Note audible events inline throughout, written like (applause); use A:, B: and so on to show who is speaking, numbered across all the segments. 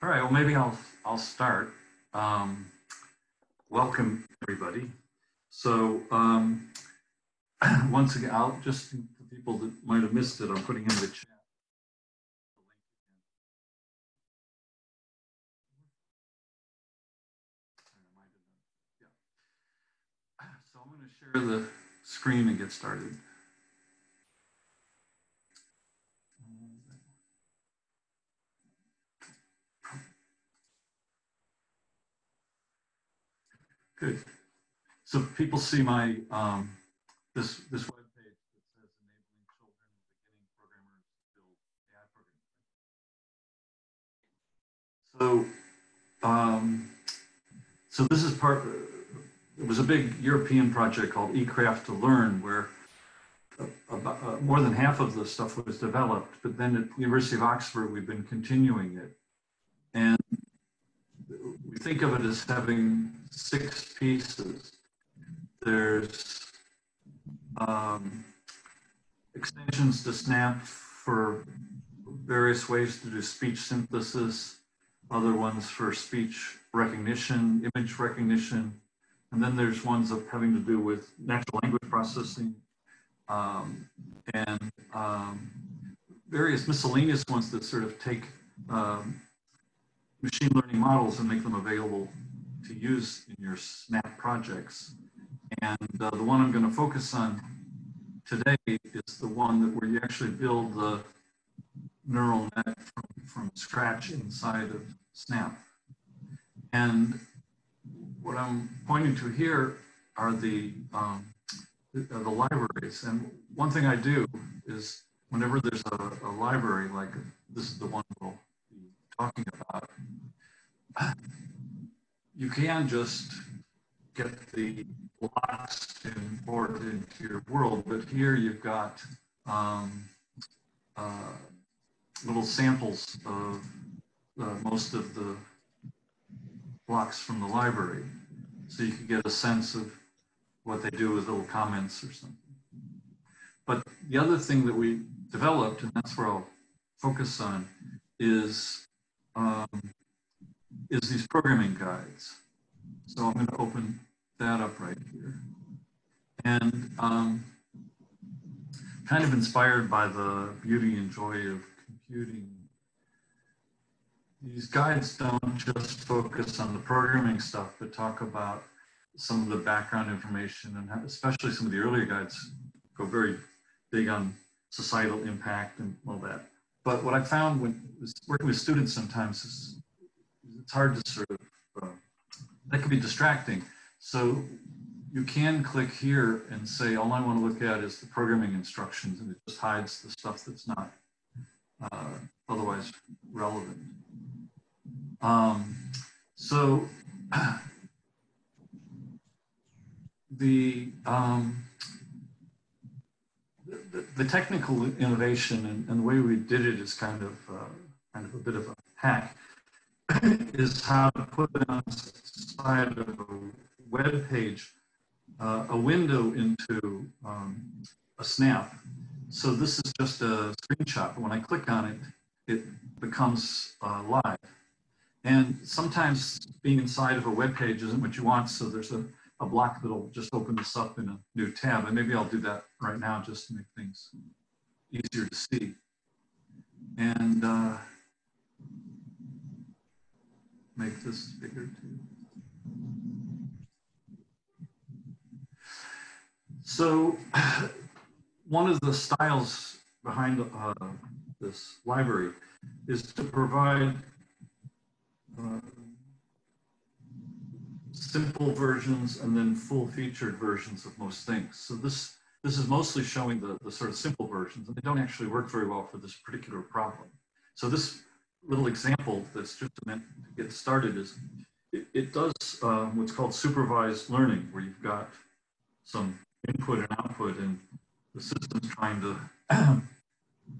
A: All right, well, maybe I'll, I'll start. Um, welcome, everybody. So, um, (clears throat) once again, I'll just, for people that might have missed it, I'm putting in the chat. So I'm going to share the screen and get started. Good. So people see my um, this this web page that says enabling children beginning programmers to build AI programs. So um, so this is part. It was a big European project called eCraft2Learn, where about, uh, more than half of the stuff was developed. But then at the University of Oxford, we've been continuing it, and we think of it as having six pieces. There's um, extensions to Snap for various ways to do speech synthesis, other ones for speech recognition, image recognition, and then there's ones of having to do with natural language processing um, and um, various miscellaneous ones that sort of take um, machine learning models and make them available to use in your SNAP projects. And uh, the one I'm going to focus on today is the one that where you actually build the neural net from, from scratch inside of Snap. And what I'm pointing to here are the, um, the, the, libraries. And one thing I do is whenever there's a, a library, like this is the one we'll talking about, you can just get the blocks to import into your world, but here you've got um, uh, little samples of uh, most of the blocks from the library. So you can get a sense of what they do with little comments or something. But the other thing that we developed, and that's where I'll focus on, is um, is these programming guides. So I'm going to open that up right here. And um, kind of inspired by the beauty and joy of computing, these guides don't just focus on the programming stuff, but talk about some of the background information and especially some of the earlier guides go very big on societal impact and all that. But what I found when working with students sometimes is it's hard to sort of, uh, that can be distracting. So you can click here and say, all I want to look at is the programming instructions, and it just hides the stuff that's not uh, otherwise relevant. Um, so (clears throat) the, um, the, the technical innovation and, and, the way we did it is kind of uh, kind of a bit of a hack (coughs) is how to put inside of a web page uh, a window into um, a snap. So this is just a screenshot, but when I click on it, it becomes uh, live. And sometimes being inside of a web page isn't what you want, so there's a, a block that'll just open this up in a new tab. And maybe I'll do that right now just to make things easier to see. And uh, make this bigger too. So (sighs) one of the styles behind uh, this library is to provide uh, simple versions and then full featured versions of most things. So this this is mostly showing the, the sort of simple versions and they don't actually work very well for this particular problem. So this little example that's just meant to get started is it, it does um, what's called supervised learning, where you've got some input and output, and the system's trying to (clears throat)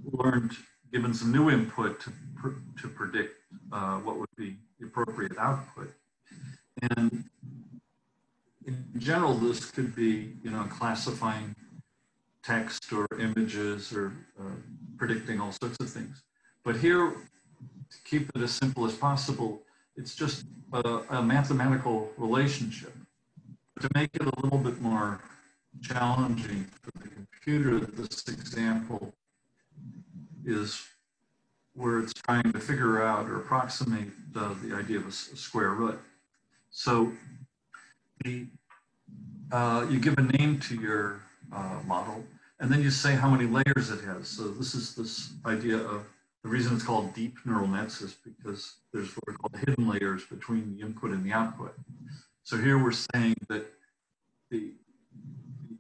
A: learn, given some new input to, pr to predict uh, what would be the appropriate output. And in general, this could be, you know, classifying text or images or uh, predicting all sorts of things. But here to keep it as simple as possible, it's just a, a mathematical relationship. To make it a little bit more challenging for the computer, this example is where it's trying to figure out or approximate the, the idea of a, square root. So the, uh, you give a name to your uh, model, and then you say how many layers it has. So this is this idea of the reason it's called deep neural nets is because there's what are called hidden layers between the input and the output. So here we're saying that the,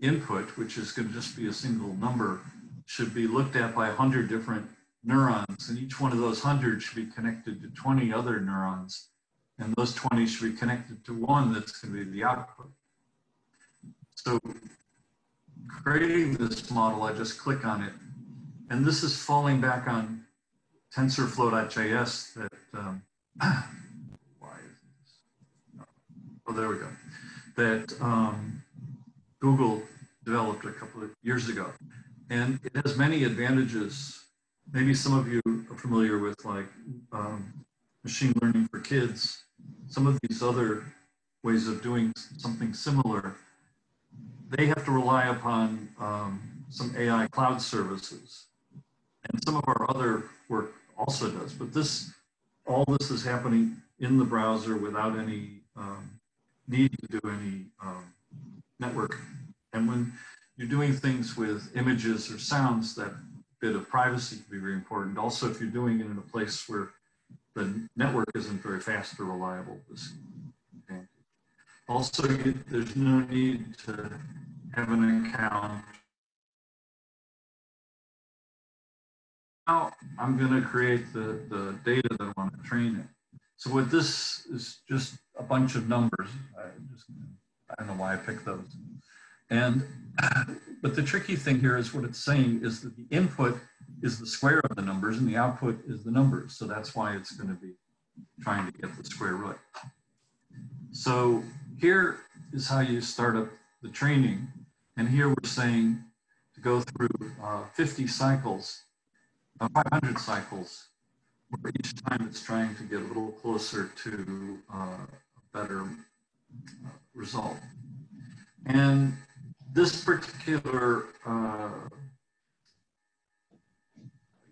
A: input, which is going to just be a single number, should be looked at by 100 different neurons, and each one of those 100 should be connected to 20 other neurons, and those 20 should be connected to one that's going to be the output. So creating this model, I just click on it. And this is falling back on TensorFlow.js that, um, (coughs) why is this? Oh, there we go. That um, Google developed a couple of years ago. And it has many advantages. Maybe some of you are familiar with like um, machine learning for kids. Some of these other ways of doing something similar they have to rely upon um, some AI cloud services. And some of our other work also does, but this, all this is happening in the browser without any um, need to do any um, network. And when you're doing things with images or sounds, that bit of privacy can be very important. Also, if you're doing it in a place where the network isn't very fast or reliable, also, there's no need to have an account. Now I'm going to create the, the data that I want to train it. So what this is just a bunch of numbers. I, just, I don't know why I picked those. And, (coughs) but the tricky thing here is what it's saying is that the input is the square of the numbers and the output is the numbers. So that's why it's going to be trying to get the square root. So here is how you start up the training. And here we're saying to go through uh, 50 cycles, uh, 500 cycles, where each time it's trying to get a little closer to uh, a better uh, result. And this particular uh,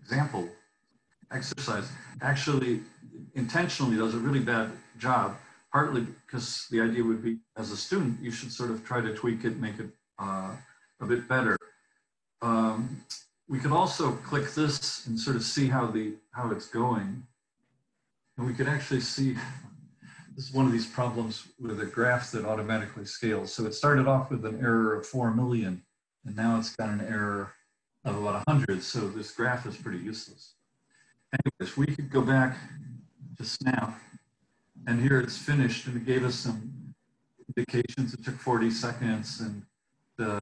A: example exercise actually intentionally does a really bad job partly because the idea would be as a student, you should sort of try to tweak it, make it uh, a bit better. Um, we could also click this and sort of see how the how it's going. And we could actually see, this is one of these problems with a graph that automatically scales. So it started off with an error of 4 million, and now it's got an error of about 100. So this graph is pretty useless. Anyways, we could go back to Snap and here it's finished and it gave us some indications. It took 40 seconds and uh,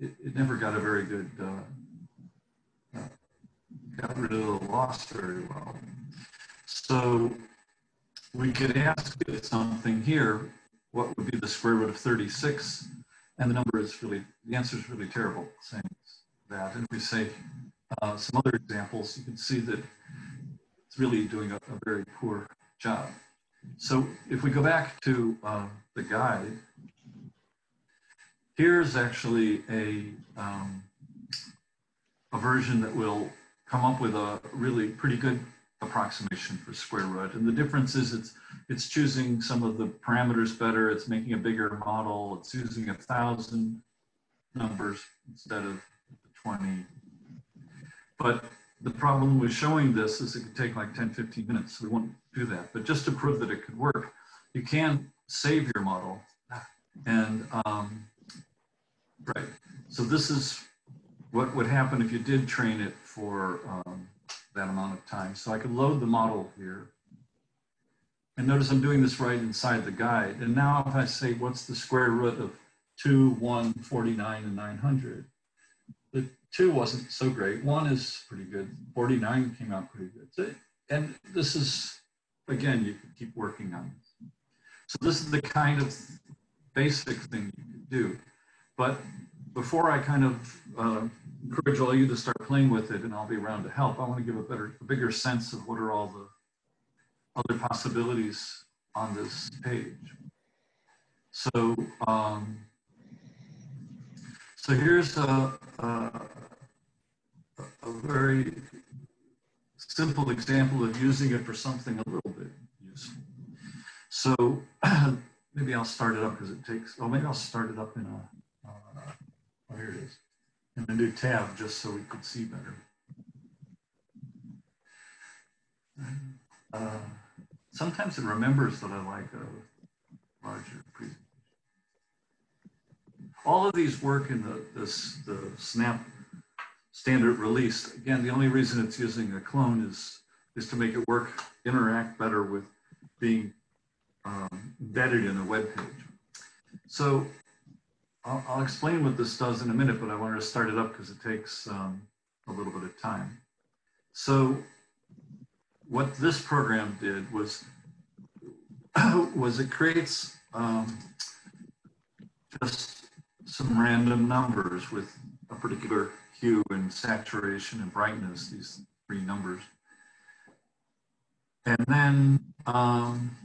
A: it, it, never got a very good, uh, uh, got rid of the loss very well. So we could ask something here, what would be the square root of 36? And the number is really, the answer is really terrible saying that. And we say uh, some other examples, you can see that it's really doing a, a very poor job. So if we go back to uh, the guide, here's actually a, um, a version that will come up with a really pretty good approximation for square root. And the difference is it's, it's choosing some of the parameters better. It's making a bigger model. It's using a thousand numbers instead of 20. But the problem with showing this is it could take like 10, 15 minutes. So we won't do that. But just to prove that it could work, you can save your model. And um, right, so this is what would happen if you did train it for um, that amount of time. So I could load the model here. And notice I'm doing this right inside the guide. And now if I say, what's the square root of 2, 1, 49, and 900? The 2 wasn't so great. 1 is pretty good. 49 came out pretty good. So, and this is again, you can keep working on this. So this is the kind of basic thing you can do. But before I kind of uh, encourage all you to start playing with it and I'll be around to help, I want to give a better, a bigger sense of what are all the other possibilities on this page. So, um, so here's a, a, a very simple example of using it for something a little bit useful. So (clears throat) maybe I'll start it up because it takes, oh, maybe I'll start it up in a, uh, oh, here it is, in a new tab just so we could see better. Uh, sometimes it remembers that I like a larger. All of these work in the, this, the Snap standard release. Again, the only reason it's using a clone is, is to make it work, interact better with being um, embedded in a web page. So I'll, I'll, explain what this does in a minute, but I wanted to start it up because it takes um, a little bit of time. So what this program did was, (clears throat) was it creates um, just some random numbers with a particular hue and saturation and brightness, these three numbers. And then um,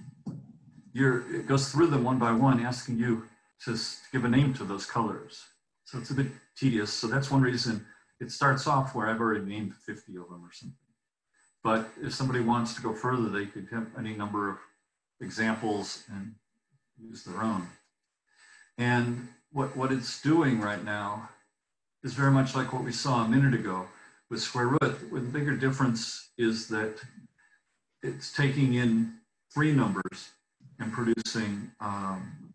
A: it goes through them one by one, asking you to give a name to those colors. So it's a bit tedious. So that's one reason it starts off where I've already named 50 of them or something. But if somebody wants to go further, they could have any number of examples and use their own. And what, what it's doing right now is very much like what we saw a minute ago with square root. The bigger difference is that it's taking in three numbers and producing um,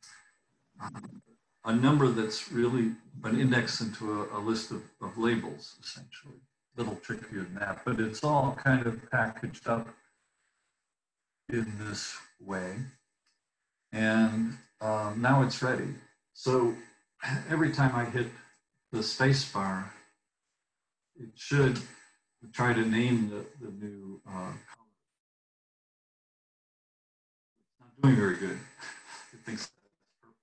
A: a number that's really an index into a, a list of, of, labels, essentially. A little trickier than that, but it's all kind of packaged up in this way. And um, now it's ready. So (sighs) every time I hit the space bar, it should try to name the, the new uh, color. It's not doing very good. (laughs) it thinks that's purple.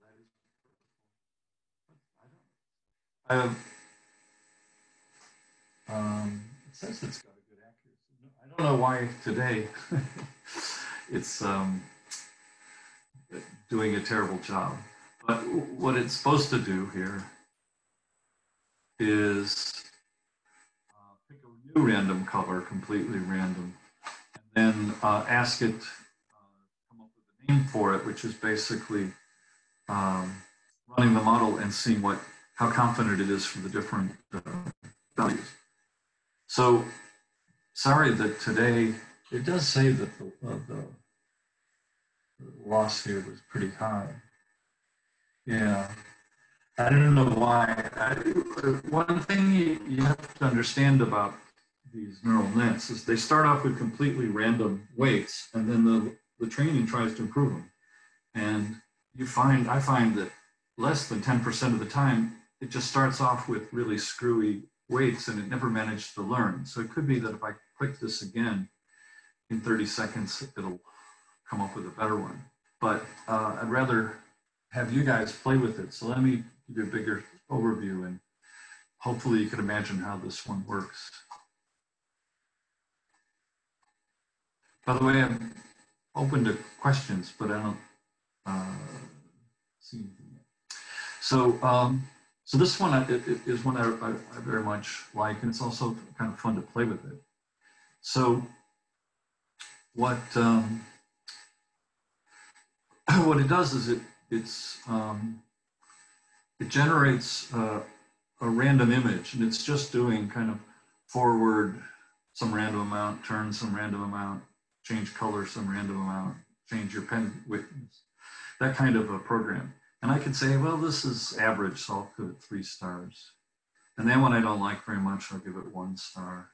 A: That is purple. I don't. I have. Um, it says it's got a good accuracy. I don't know why today (laughs) it's um, doing a terrible job. But what it's supposed to do here is uh, pick a new random color, completely random, and then uh, ask it uh, come up with a name for it, which is basically um, running the model and seeing what how confident it is for the different uh, values. So sorry that today it does say that the, uh, the loss here was pretty high. Yeah. I don't know why. I, one thing you, you have to understand about these neural nets is they start off with completely random weights and then the, the training tries to improve them. And you find, I find that less than 10% of the time, it just starts off with really screwy weights and it never managed to learn. So it could be that if I click this again in 30 seconds, it'll come up with a better one. But uh, I'd rather have you guys play with it. So let me give you a bigger overview and hopefully you can imagine how this one works. By the way, I'm open to questions, but I don't uh, see anything yet. So, um, so this one is one I, I, I very much like, and it's also kind of fun to play with it. So what um, (coughs) what it does is it it's um, it generates uh, a random image, and it's just doing kind of forward some random amount, turn some random amount, change color some random amount, change your pen width, that kind of a program. And I could say, well, this is average, so I'll give it three stars. And then when I don't like very much, I'll give it one star.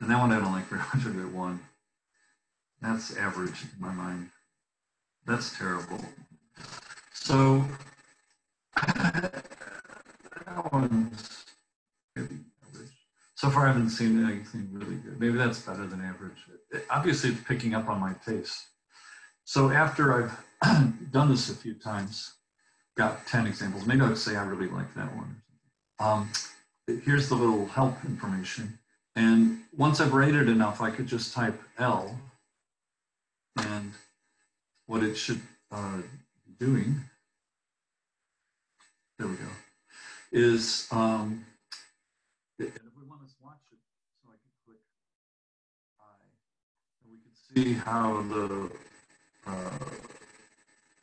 A: And then when I don't like very much, I'll give it one. That's average in my mind. That's terrible. So that one's maybe average. So far, I haven't seen anything really good. Maybe that's better than average. Obviously, it's picking up on my taste. So after I've (clears throat) done this a few times, got 10 examples, maybe I would say I really like that one. Um, here's the little help information. And once I've rated enough, I could just type L and what it should uh, be doing, there we go, is, um, if we so I can click I, and we can see how the uh,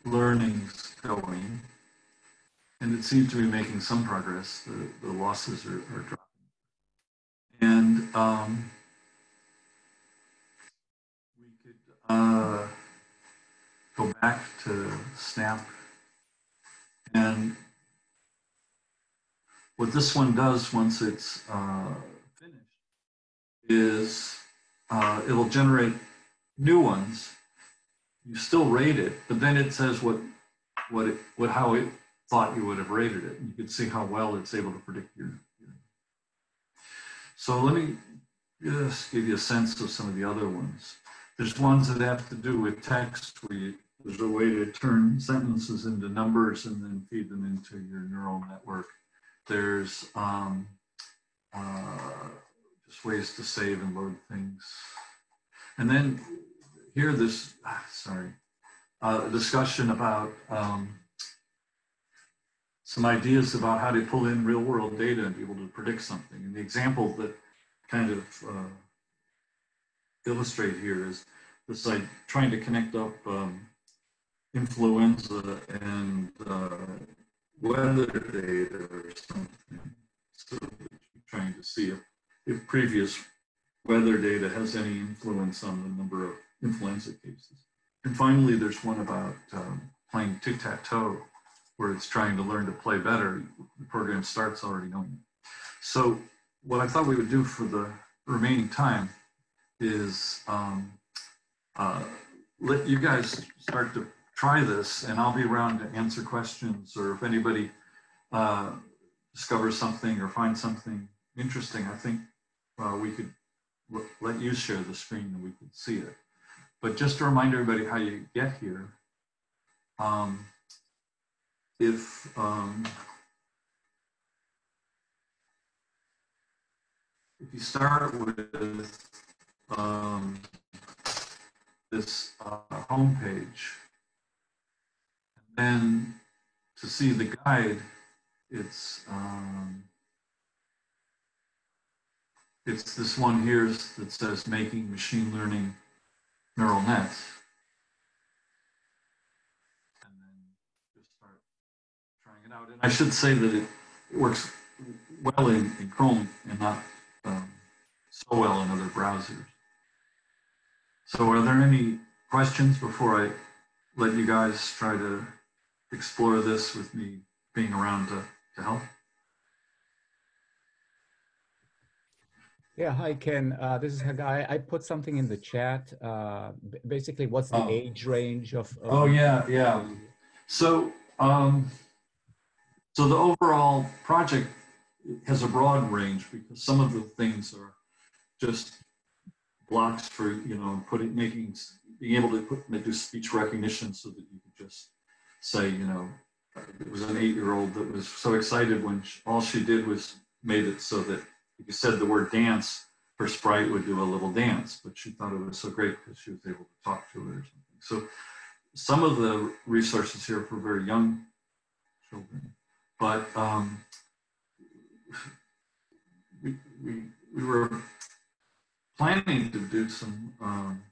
A: learning's going. And it seems to be making some progress. The, the losses are, are dropping. And um, we could uh, go back to Snap. And what this one does once it's uh, finished is uh, it'll generate new ones. You still rate it, but then it says what what it what how it thought you would have rated it. You can see how well it's able to predict your. your. So let me just give you a sense of some of the other ones. There's ones that have to do with text where you, there's a way to turn sentences into numbers and then feed them into your neural network. There's um, uh, just ways to save and load things. And then here, this, ah, sorry, uh, discussion about um, some ideas about how to pull in real world data and be able to predict something. And the example that kind of uh, illustrate here is this like trying to connect up um, influenza and uh, weather data or something. So trying to see if, if previous weather data has any influence on the number of influenza cases. And finally, there's one about um, playing tic-tac-toe where it's trying to learn to play better, the program starts already knowing it. So what I thought we would do for the remaining time is um, uh, let you guys start to try this and I'll be around to answer questions or if anybody uh, discovers something or finds something interesting, I think uh, we could let you share the screen and we could see it. But just to remind everybody how you get here, um, if um, if you start with um, this uh, home page, then to see the guide, it's um, it's this one here that says making machine learning neural nets. And then just start trying it out. And I should say that it, works well in, in, Chrome and not um, so well in other browsers. So are there any questions before I let you guys try to explore this with me being around to, to help?
B: Yeah, hi Ken. Uh, this is Hagai. I put something in the chat. Uh, basically, what's the oh. age range of, of?
A: Oh yeah, yeah. So um, so the overall project has a broad range because some of the things are just blocks for, you know, putting, making, being able to put, do speech recognition so that you can just say, you know, it was an eight-year-old that was so excited when she, all she did was made it so that if you said the word dance, her sprite would do a little dance, but she thought it was so great because she was able to talk to it or something. So some of the resources here for very young children but um, we, we, we were planning to do some um,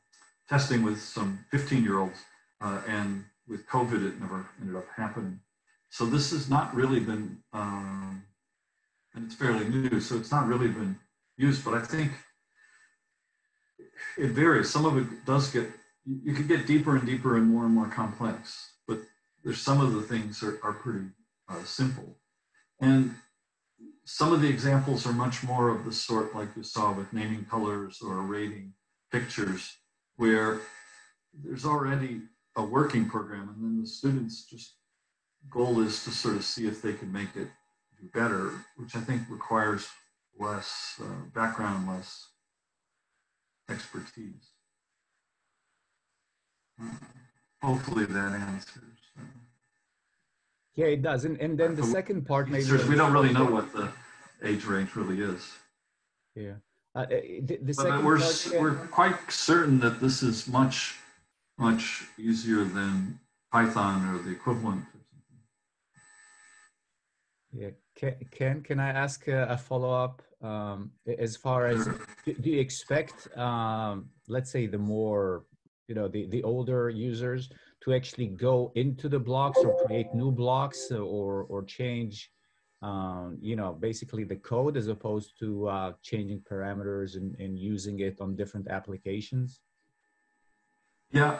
A: testing with some 15 year olds, uh, and with COVID, it never ended up happening. So this has not really been, um, and it's fairly new, so it's not really been used, but I think it varies. Some of it does get, you could get deeper and deeper and more and more complex, but there's some of the things are, are pretty uh, simple. And some of the examples are much more of the sort like you saw with naming colors or rating pictures, where there's already a working program, and then the students just goal is to sort of see if they can make it do better, which I think requires less uh, background, less expertise. Uh, hopefully that answers. Uh,
B: yeah, it does. And, and then the second part maybe.
A: We don't really know what the age range really is.
B: Yeah. Uh, the, the
A: but we're, we're quite certain that this is much, much easier than Python or the equivalent.
B: Yeah, Ken, can I ask a, a follow-up? Um, as far as, do, do you expect, um, let's say the more, you know, the, the older users to actually go into the blocks or create new blocks or, or change, um, you know, basically the code as opposed to uh, changing parameters and, and using it on different applications?
A: Yeah,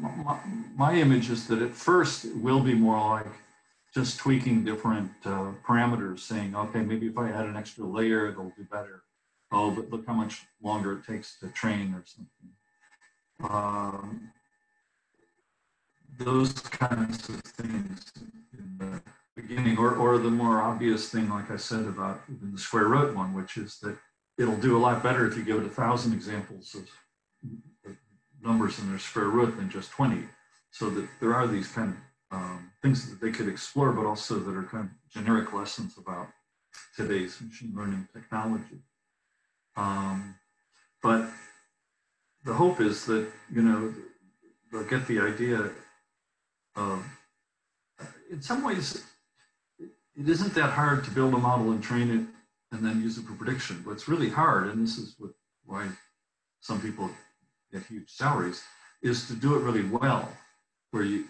A: my, my image is that at first it will be more like just tweaking different uh, parameters, saying, okay, maybe if I add an extra layer, it'll do better. Oh, but look how much longer it takes to train or something. Um, those kinds of things in the beginning, or, or the more obvious thing, like I said about even the square root one, which is that it'll do a lot better if you give it a thousand examples of numbers in their square root than just 20. So that there are these kind of um, things that they could explore, but also that are kind of generic lessons about today's machine learning technology. Um, but the hope is that, you know, they'll get the idea of, in some ways, it isn't that hard to build a model and train it and then use it for prediction. What's really hard, and this is what, why some people get huge salaries, is to do it really well, where you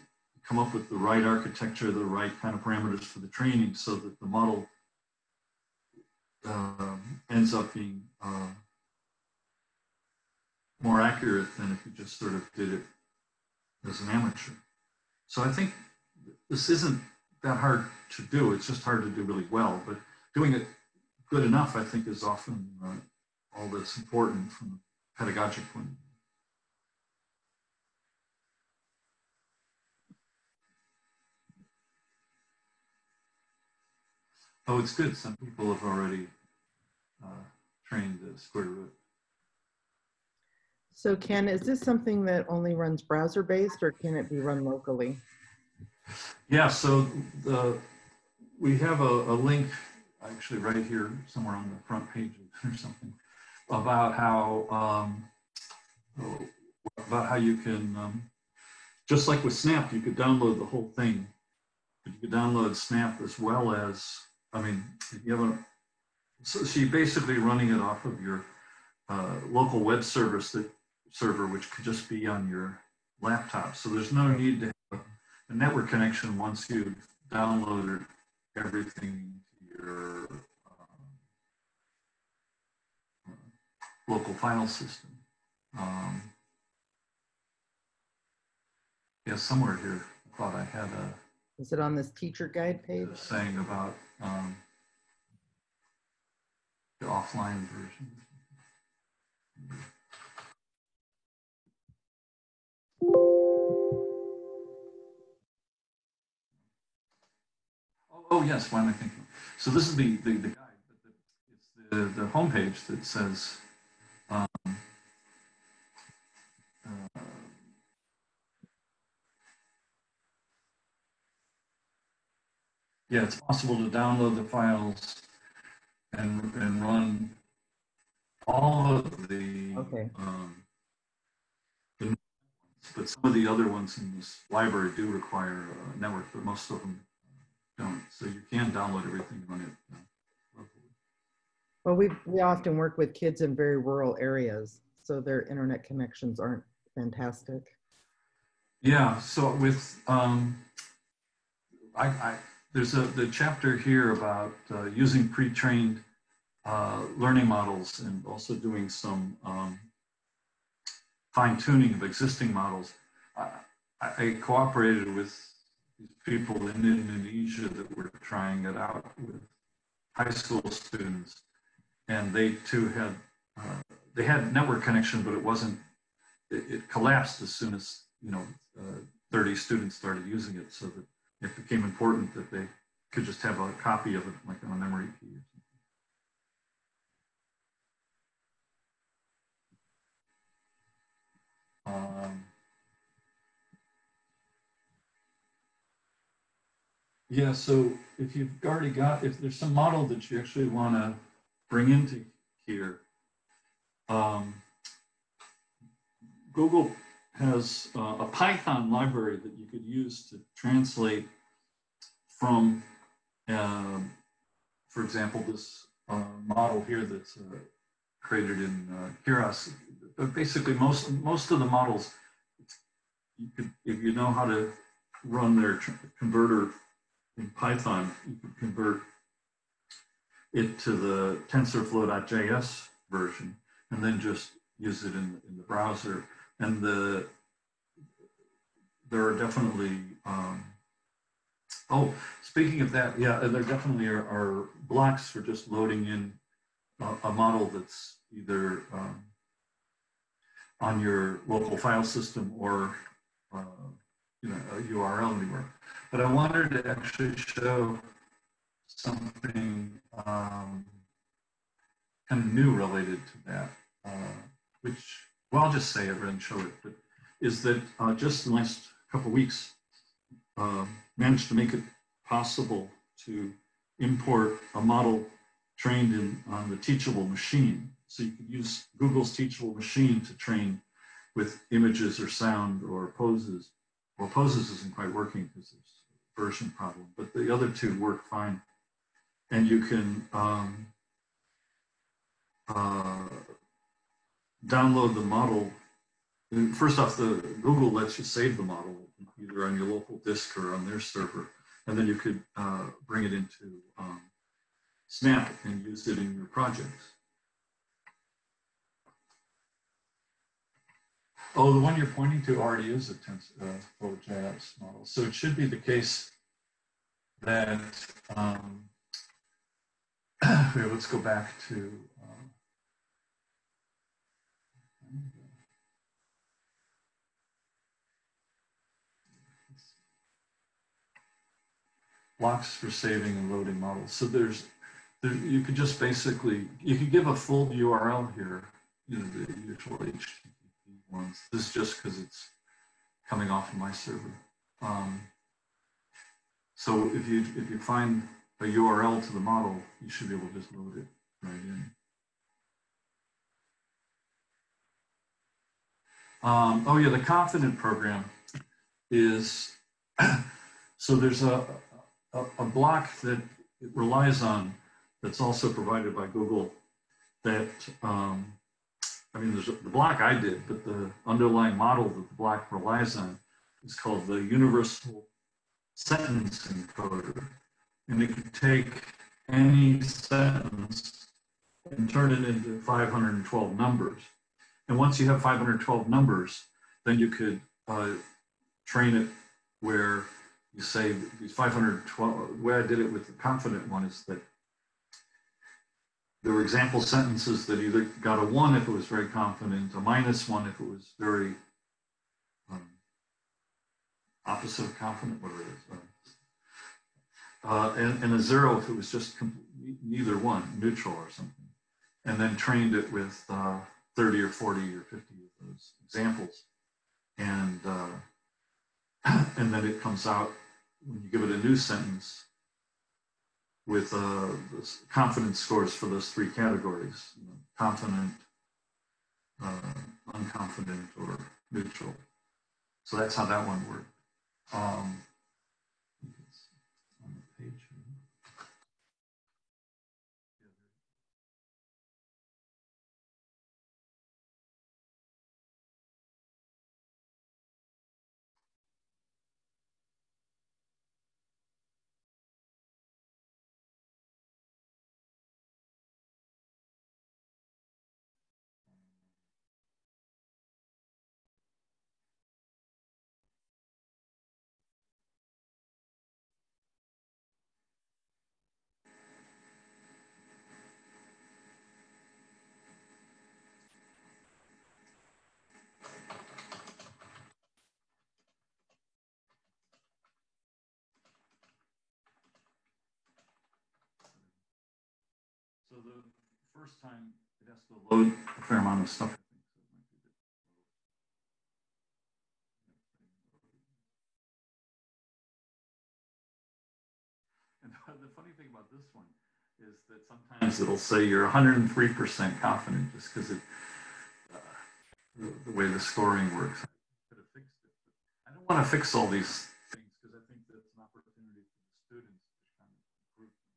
A: come up with the right architecture, the right kind of parameters for the training so that the model uh, ends up being uh, more accurate than if you just sort of did it as an amateur. So I think this isn't that hard to do. It's just hard to do really well. But doing it good enough, I think, is often uh, all that's important from a pedagogic point Oh, it's good. Some people have already uh, trained the square root.
C: So Ken, is this something that only runs browser-based or can it be run locally?
A: Yeah, so the, we have a, a link actually right here somewhere on the front page (laughs) or something about how um, about how you can um, just like with Snap, you could download the whole thing. But you could download Snap as well as I mean, you have a, so, so you're basically running it off of your uh, local web service that server, which could just be on your laptop. So there's no need to have a network connection once you've downloaded everything to your uh, local file system. Um, yeah, somewhere here, I thought I had a.
C: Is it on this teacher guide page?
A: Saying about um, the offline version. Oh, oh yes, why am I thinking? So this is the, the, the guide, but the, it's the, the homepage that says um, yeah, it's possible to download the files and, and run all of the,
C: Okay.
A: um, the, but some of the other ones in this library do require a network, but most of them don't. So you can download everything and run it uh.
C: Well, we, we often work with kids in very rural areas, so their internet connections aren't fantastic.
A: Yeah, so with, um, I, I, there's a the chapter here about uh, using pre-trained uh, learning models and also doing some um, fine-tuning of existing models. I, I, cooperated with people in Indonesia that were trying it out with high school students, and they too had uh, they had network connection, but it wasn't. It, it collapsed as soon as you know uh, 30 students started using it, so that it became important that they could just have a copy of it like on a memory key or something. Um, Yeah, so if you've already got, if there's some model that you actually want to bring into here, um, Google has uh, a Python library that you could use to translate from, um, for example, this uh, model here that's uh, created in uh, Keras. But basically, most most of the models, you could, if you know how to run their converter in Python, you can convert it to the TensorFlow.js version and then just use it in, in the browser. And the there are definitely um, oh speaking of that yeah there definitely are, are blocks for just loading in a, a model that's either um, on your local file system or uh, you know a URL anywhere. But I wanted to actually show something um, kind of new related to that, uh, which well I'll just say it and show it. But is that uh, just the last couple of weeks uh, managed to make it possible to import a model trained in on the teachable machine. So you could use Google's teachable machine to train with images or sound or poses. Well, poses isn't quite working because there's a version problem, but the other two work fine. And you can um, uh, download the model First off, the Google lets you save the model either on your local disk or on their server, and then you could uh, bring it into um, Snap and use it in your projects. Oh, the one you're pointing to already is a TensorFlow.js uh, model. So it should be the case that, um, (coughs) let's go back to blocks for saving and loading models. So there's, there, you could just basically, you could give a full URL here, you know, the usual HTTP ones. This is just because it's coming off of my server. Um, so if you if you find a URL to the model, you should be able to just load it right in. Um, oh yeah, the confident program is (clears throat) so there's a a, a block that it relies on that's also provided by Google that, um, I mean, there's a, the block I did, but the underlying model that the block relies on is called the Universal Sentence Encoder. And it can take any sentence and turn it into 512 numbers. And once you have 512 numbers, then you could uh, train it where you say these 512, the way I did it with the confident one is that there were example sentences that either got a one if it was very confident, a minus one if it was very um, opposite of confident, whatever it is. Uh, and, and, a zero if it was just neither one, neutral or something. And then trained it with uh, 30 or 40 or 50 of those examples. And, uh, (clears throat) and then it comes out when you give it a new sentence with uh, confidence scores for those three categories, you know, confident, uh, unconfident, or neutral. So that's how that one worked. Um, So the first time it has to load a fair amount of stuff.
D: And the funny thing about this one is that sometimes it'll say you're 103% confident just because it, uh, the, the way the scoring works. I don't want to fix all these things because I think that's an opportunity for the students to kind of improve them.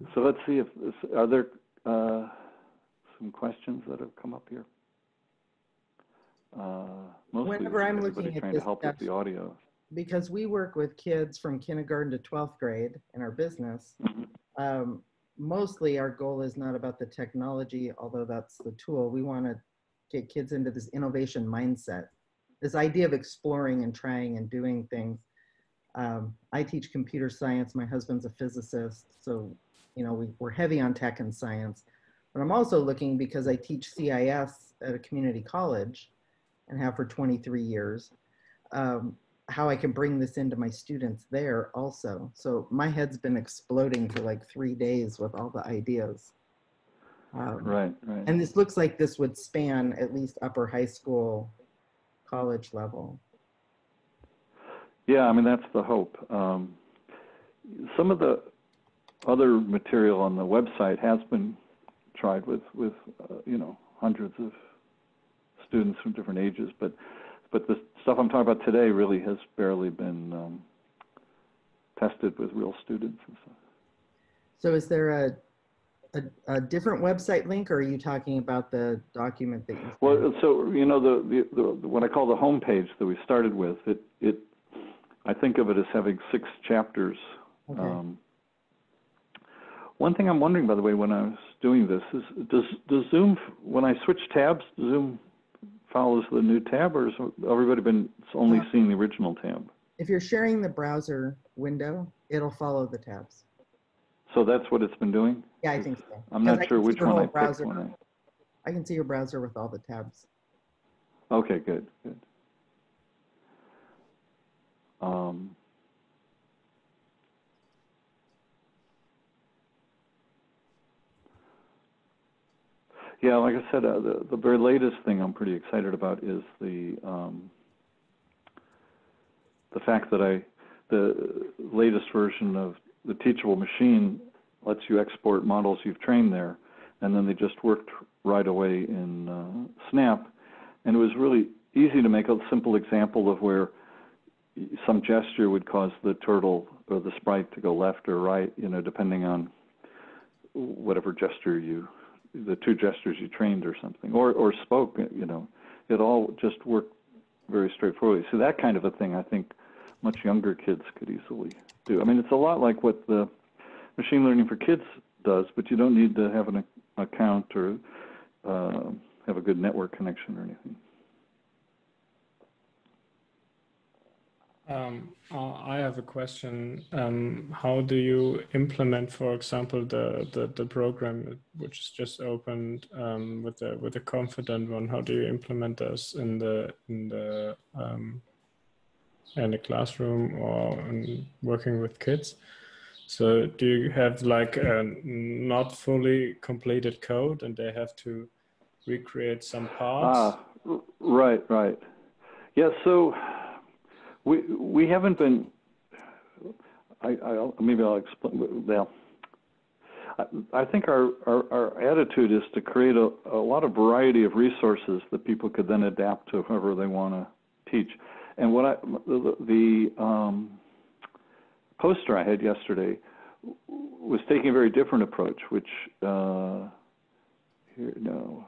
D: Um,
A: So let's see if, are there uh, some questions that have come up here? Uh, Mostly
C: Whenever I'm looking at
A: trying to
C: this
A: help with the audio.
C: because we work with kids from kindergarten to 12th grade in our business.
A: Mhm.
C: Um, mostly our goal is not about the technology, although that's the tool. We want to get kids into this innovation mindset, this idea of exploring and trying and doing things. Um, I teach computer science. My husband's a physicist, so you know we, we're heavy on tech and science. But I'm also looking because I teach CIS at a community college, and have for 23 years. Um, how I can bring this into my students there also. So my head's been exploding for like three days with all the ideas. Um,
A: Right, right.
C: And this looks like this would span at least upper high school, college level.
A: Yeah, I mean, that's the hope. Um, some of the other material on the website has been tried with, with uh, you know, hundreds of students from different ages, but but the stuff I'm talking about today really has barely been um, tested with real students and stuff.
C: So is there a, a, a different website link or are you talking about the document that you?
A: Well, so you know the, the, the what I call the home page that we started with. It it I think of it as having six chapters.
C: Okay.
A: Um, one thing I'm wondering, by the way, when I was doing this is does does Zoom when I switch tabs, Zoom follows the new tab, or has everybody been only
C: Uh,
A: seeing the original tab?
C: If you're sharing the browser window, it'll follow the tabs.
A: So that's what it's been doing.
C: Yeah, I think so.
A: I'm not sure which one I picked
C: browser.
A: when I.
C: I can see your browser with all the tabs.
A: Okay, good, good. Um, yeah, like I said, uh, the, the very latest thing I'm pretty excited about is the um, the fact that I the latest version of the Teachable Machine lets you export models you've trained there, and then they just worked right away in uh, Snap, and it was really easy to make a simple example of where some gesture would cause the turtle or the sprite to go left or right, you know, depending on whatever gesture you, the two gestures you trained or something, or or spoke, you know, it all just worked very straightforwardly. So that kind of a thing, I think, much younger kids could easily do. I mean, it's a lot like what the machine learning for kids does, but you don't need to have an account or uh, have a good network connection or anything.
E: Um, uh, I have a question. Um, how do you implement, for example, the, the, the program which is just opened um, with the with the confident one? How do you implement this in the in the um, in the classroom or in working with kids? So do you have like a not fully completed code and they have to recreate some parts?
A: Ah, right, right. Yeah, so we we haven't been. I, I'll, maybe I'll explain. Well, I, I think our, our our attitude is to create a, a lot of variety of resources that people could then adapt to whoever they want to teach. And what I the, the um, poster I had yesterday was taking a very different approach, which uh, here no.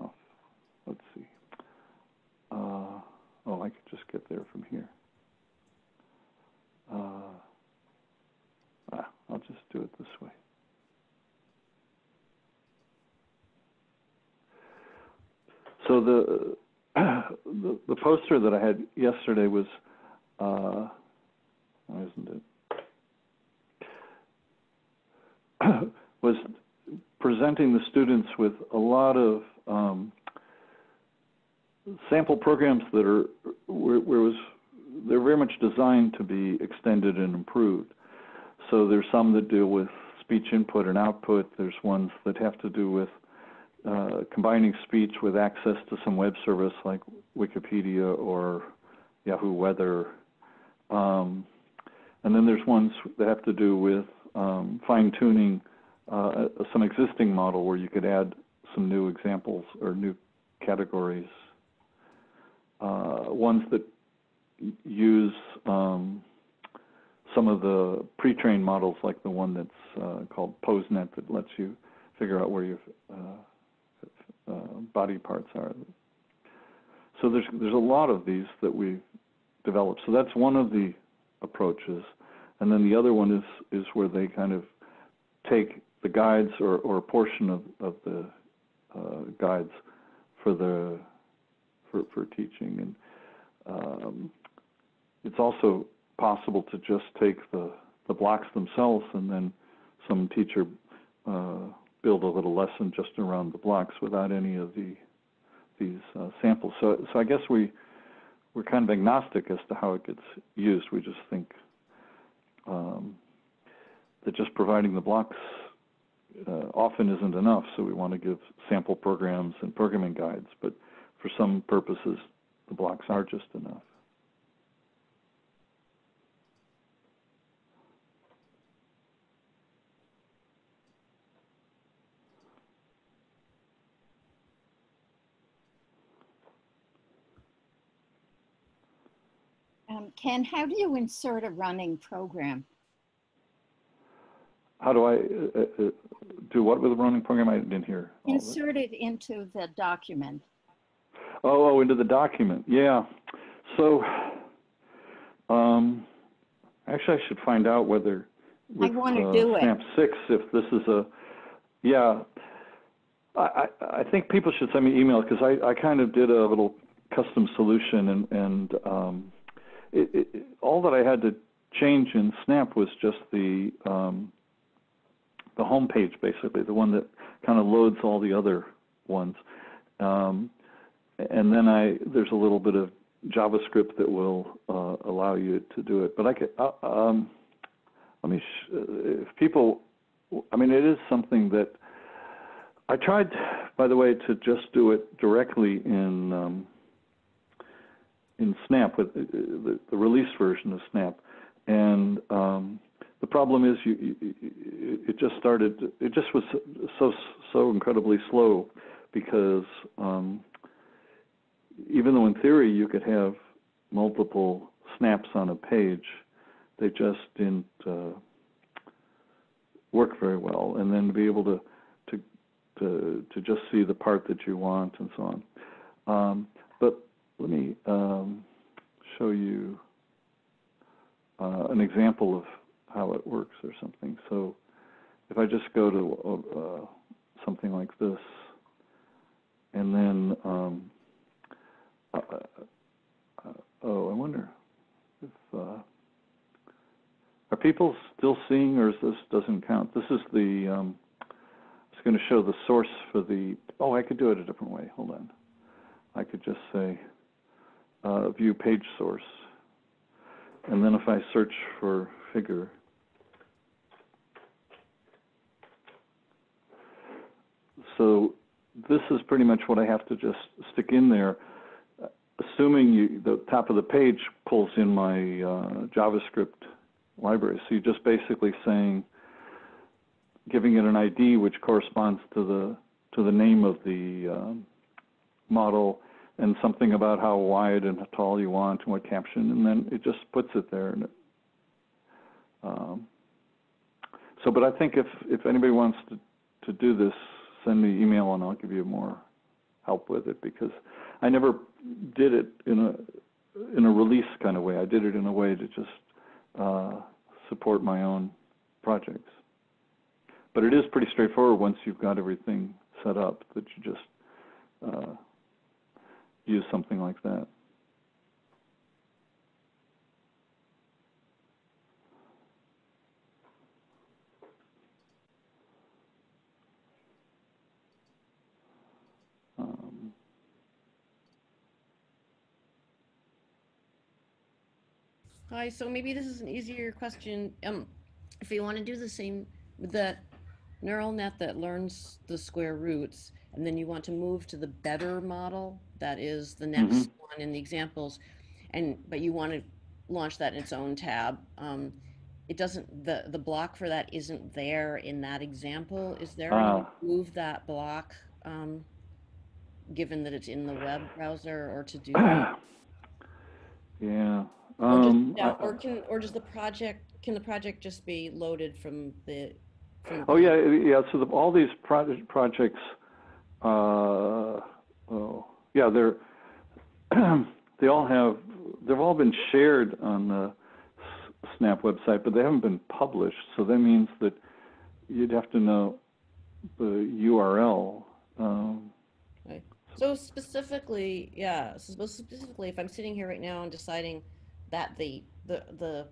A: Uh, let's see. Oh, I could just get there from here. Uh, ah, I'll just do it this way. So the (clears throat) the, the poster that I had yesterday was, uh, isn't it? (clears throat) was presenting the students with a lot of um, sample programs that are where, where was they're very much designed to be extended and improved. So there's some that deal with speech input and output. There's ones that have to do with uh, combining speech with access to some web service like Wikipedia or Yahoo Weather. Um, and then there's ones that have to do with um, fine tuning uh, some existing model where you could add some new examples or new categories. Uh, ones that use um, some of the pre-trained models, like the one that's uh, called PoseNet, that lets you figure out where your uh, uh, body parts are. So there's there's a lot of these that we've developed. So that's one of the approaches, and then the other one is is where they kind of take the guides or, or a portion of, of the uh, guides for the for, for teaching and um, it's also possible to just take the, the blocks themselves and then some teacher uh, build a little lesson just around the blocks without any of the these uh, samples. So, so I guess we we're kind of agnostic as to how it gets used. We just think um, that just providing the blocks uh, often isn't enough. So we want to give sample programs and programming guides, but for some purposes, the blocks are just enough.
F: Um, Ken, how do you insert a running program?
A: How do I uh, uh, do what with a running program? I didn't hear. all of it.
F: Insert it into the document.
A: Oh, oh, into the document. Yeah. So, um, actually, I should find out whether with,
F: wanna
A: uh,
F: do it.
A: Snap six if this is a. Yeah. I, I, I think people should send me emails because I, I kind of did a little custom solution and and um, it, it, all that I had to change in Snap was just the um, the home page, basically, the one that kind of loads all the other ones. Um, and then I there's a little bit of JavaScript that will uh, allow you to do it. But I could uh, um, let me uh, if people, I mean, it is something that I tried, by the way, to just do it directly in um, in Snap with uh, the, the release version of Snap, and um, the problem is you, you, it just started. It just was so so incredibly slow because um, even though in theory you could have multiple snaps on a page, they just didn't uh, work very well. And then to be able to to to to just see the part that you want and so on. Um, but let me um, show you uh, an example of how it works or something. So if I just go to uh, something like this, and then um, uh, uh, oh, I wonder if uh, are people still seeing, or is this doesn't count? This is the um, it's going to show the source for the. Oh, I could do it a different way. Hold on. I could just say uh, view page source, and then if I search for figure. So this is pretty much what I have to just stick in there assuming you, the top of the page pulls in my uh, JavaScript library. So you're just basically saying, giving it an ID which corresponds to the to the name of the um, model and something about how wide and how tall you want and what caption, and then it just puts it there. Um, so, but I think if if anybody wants to to do this, send me email and I'll give you more help with it because I never did it in a in a release kind of way. I did it in a way to just uh, support my own projects. But it is pretty straightforward once you've got everything set up that you just uh, use something like that. Um,
G: Hi, so maybe this is an easier question. Um, if you want to do the same with the neural net that learns the square roots, and then you want to move to the better model, that is the next one in the examples, and, but you want to launch that in its own tab. Um, it doesn't, the, the block for that isn't there in that example. Is there any to move that block, um, given that it's in the web browser or to do? (clears throat)
A: yeah.
G: Or, just,
A: Um,
G: or can, or does the project, can the project just be loaded from the? from the
A: Oh, yeah, yeah, so the, all these project, projects, uh, oh, yeah, they're, (clears throat) they all have, they've all been shared on the S- Snap website, but they haven't been published, so that means that you'd have to know the URL. Um,
G: So specifically, yeah, so specifically, if I'm sitting here right now and deciding that the, the, the.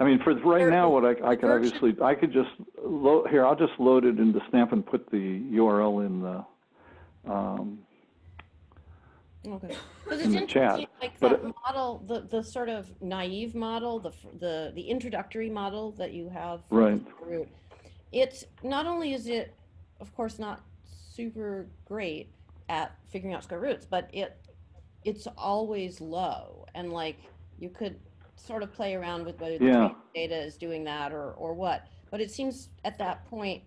A: I mean, for right now, what I, I could obviously, I could just load, here, I'll just load it into Snap and put the URL in the, um,
G: Okay. Because
A: in
G: it's
A: the chat,
G: like
A: but
G: that model, the, the sort of naive model, the, f- the, the introductory model that you have. for the
A: Right.
G: root, It's, not only is it, of course, not super great at figuring out square roots, but it, it's always low. And like, you could sort of play around with whether the
A: Yeah.
G: training data is doing that or, or what. But it seems at that point,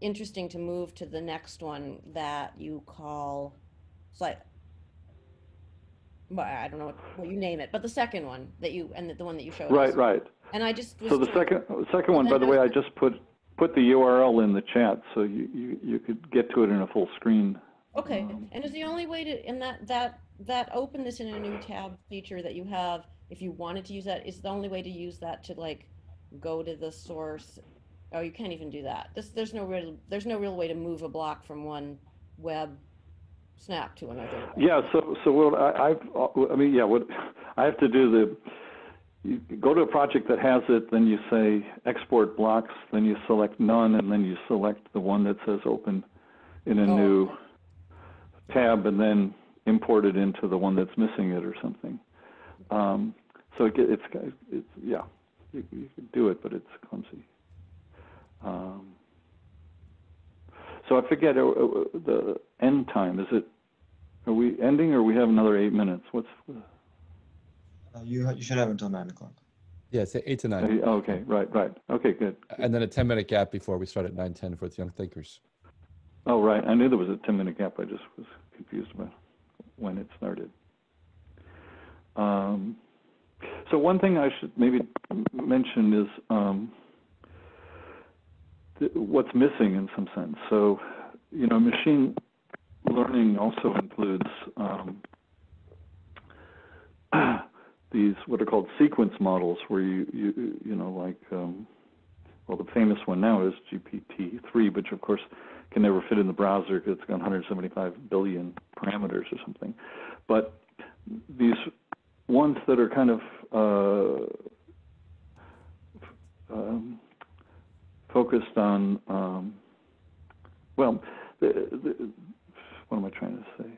G: interesting to move to the next one that you call, it's like, well, I don't know what, what you name it, but the second one that you, and the, the one that you showed
A: right,
G: us.
A: right.
G: And I just was
A: So the second, second one, by the way, I just put, put the URL in the chat, so you, you, you could get to it in a full screen.
G: Okay,
A: um,
G: and is the only way to, and that, that, that openness in a new tab feature that you have, if you wanted to use that, is the only way to use that to like go to the source? Oh, you can't even do that. This, there's no real, there's no real way to move a block from one web snap to another.
A: Yeah, so, so what I, I've, I mean, yeah, what, I have to do the, you go to a project that has it, then you say export blocks, then you select none, and then you select the one that says open in a
G: Oh,
A: new tab, and then import it into the one that's missing it or something. Um, so it, it's, it's, yeah, you, you could do it, but it's clumsy. Um, so I forget, uh, uh, the end time, is it, are we ending or we have another eight minutes? What's,
H: Uh, you, you should have until nine o'clock.
I: Yeah, it's eight to nine.
A: okay, right, right, okay, good.
I: And then a 10 minute gap before we start at 9:10 for the young thinkers.
A: Oh, right, I knew there was a ten-minute gap, I just was confused about when it started. Um, so one thing I should maybe mention is, um, what's missing in some sense. So, you know, machine learning also includes, um, (clears throat) these, what are called sequence models, where you, you, you know, like, um, well, the famous one now is GPT-3, which of course can never fit in the browser because it's got 175 billion parameters or something. But these ones that are kind of uh, um, focused on, um, well, the, the, what am I trying to say?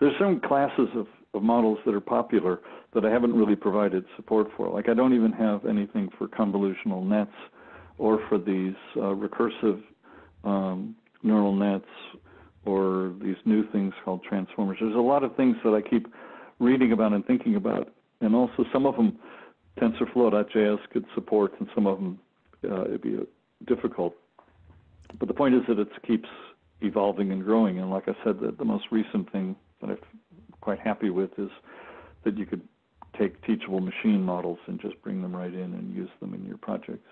A: There's some classes of, of models that are popular that I haven't really provided support for. Like I don't even have anything for convolutional nets or for these uh, recursive um, neural nets or these new things called transformers. There's a lot of things that I keep reading about and thinking about, and also some of them TensorFlow.js could support, and some of them uh, it'd be uh, difficult. But the point is that it keeps evolving and growing, and like I said, the, the most recent thing that I'm quite happy with is that you could take teachable machine models and just bring them right in and use them in your projects.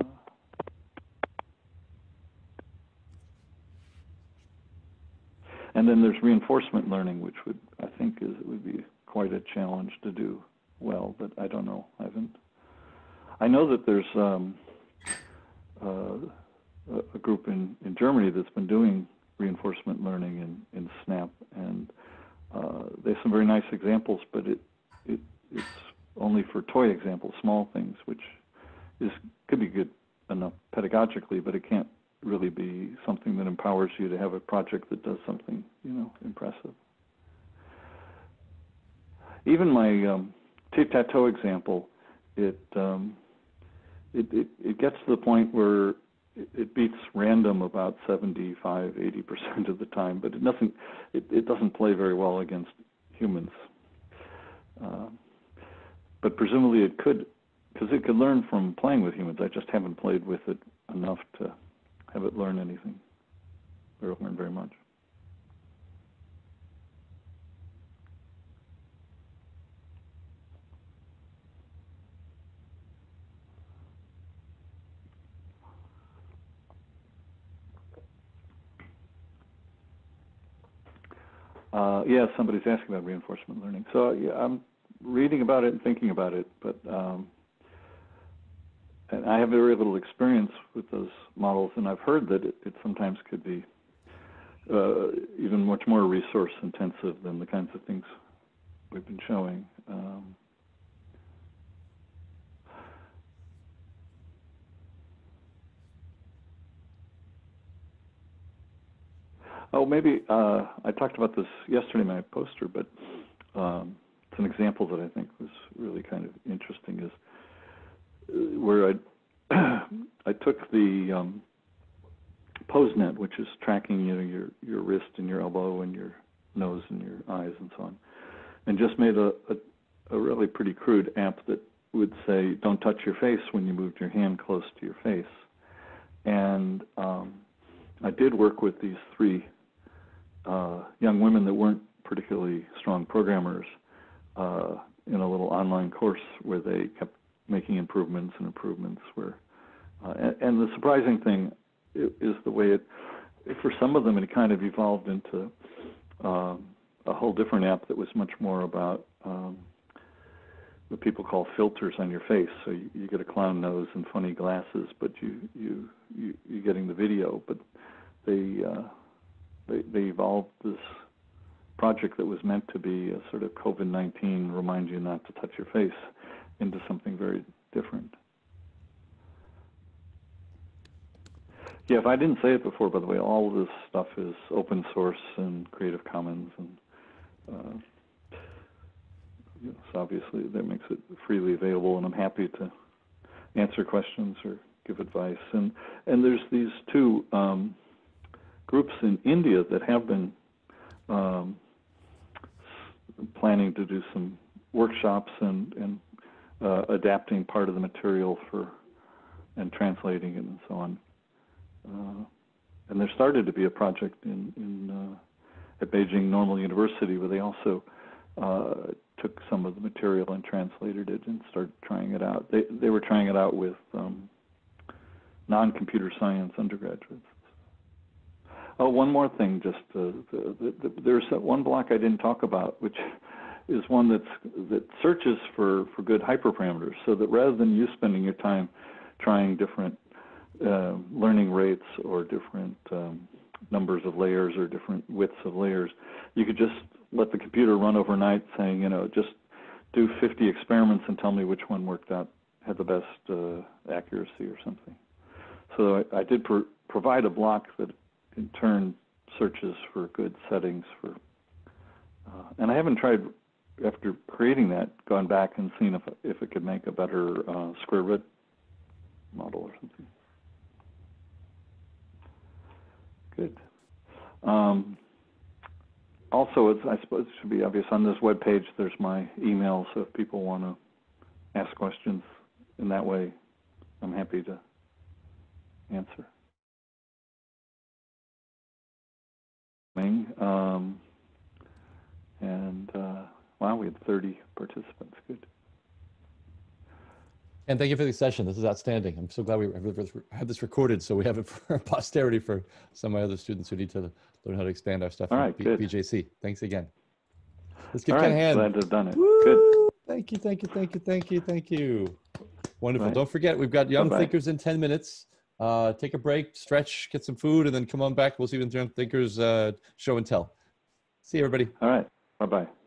A: Uh, And then there's reinforcement learning, which would I think is it would be quite a challenge to do well, but I don't know. I haven't. I know that there's um, uh, a- a group in, in Germany that's been doing reinforcement learning in, in Snap, and uh, they have some very nice examples, but it, it it's only for toy examples, small things, which is could be good enough pedagogically, but it can't really be something that empowers you to have a project that does something, you know, impressive. Even my um, tic-tac-toe example, it um, it, it, it gets to the point where it, it beats random about 75, 80% of the time, but it doesn't, it, it doesn't play very well against humans. Uh, but presumably it could, because it could learn from playing with humans. I just haven't played with it enough to have it learn anything or learn very much. Uh, yeah, somebody's asking about reinforcement learning. So yeah, I'm reading about it and thinking about it, but um, and I have very little experience with those models, and I've heard that it, it sometimes could be uh, even much more resource intensive than the kinds of things we've been showing. Um, Oh, maybe uh, I talked about this yesterday in my poster, but um, it's an example that I think was really kind of interesting. Is where I (clears throat) I took the um, PoseNet, which is tracking you know your your wrist and your elbow and your nose and your eyes and so on, and just made a, a a really pretty crude app that would say, "Don't touch your face when you moved your hand close to your face," and um, I did work with these three uh, young women that weren't particularly strong programmers uh, in a little online course where they kept making improvements and improvements. Where uh, and, and, the surprising thing is the way it, for some of them, it kind of evolved into um, a whole different app that was much more about um, what people call filters on your face. So you, you, get a clown nose and funny glasses, but you you you you're getting the video, but they uh, they, they evolved this project that was meant to be a sort of COVID 19 remind you not to touch your face into something very different. Yeah, if I didn't say it before, by the way, all this stuff is open source and Creative Commons, and uh, obviously that makes it freely available. And I'm happy to answer questions or give advice. And and there's these two um, groups in India that have been um, planning to do some workshops and, and uh, adapting part of the material for and translating it and so on. Uh, and there started to be a project in, in uh, at Beijing Normal University where they also uh, took some of the material and translated it and started trying it out. They they were trying it out with um, non-computer science undergraduates. Oh, one more thing, just uh, the, the, the, there's one block I didn't talk about, which is one that's that searches for for good hyperparameters, so that rather than you spending your time trying different uh, learning rates or different um, numbers of layers or different widths of layers, you could just let the computer run overnight, saying, you know, just do 50 experiments and tell me which one worked out had the best uh, accuracy or something. So I, I did pro- provide a block that in turn searches for good settings for. Uh, and I haven't tried after creating that, gone back and seen if if it could make a better uh, square root model or something. Good. Um, also, it's, I suppose it should be obvious on this web page. There's my email, so if people want to ask questions in that way, I'm happy to answer. Um, and uh, wow, we had 30 participants. Good.
I: And thank you for the session. This is outstanding. I'm so glad we have this recorded so we have it for (laughs) posterity for some of my other students who need to learn how to expand our stuff
A: All right, good.
I: BJC. Thanks again. Let's give
A: All
I: Ken
A: right,
I: a hand.
A: glad to have done it.
I: Woo!
A: Good.
I: Thank you, thank you, thank you, thank you, thank you. Wonderful.
A: Right.
I: Don't forget, we've got Young
A: Bye-bye.
I: Thinkers in 10 minutes. Uh, take a break, stretch, get some food, and then come on back. We'll see you in Young Thinkers uh, show and tell. See you, everybody.
A: All right. Bye bye.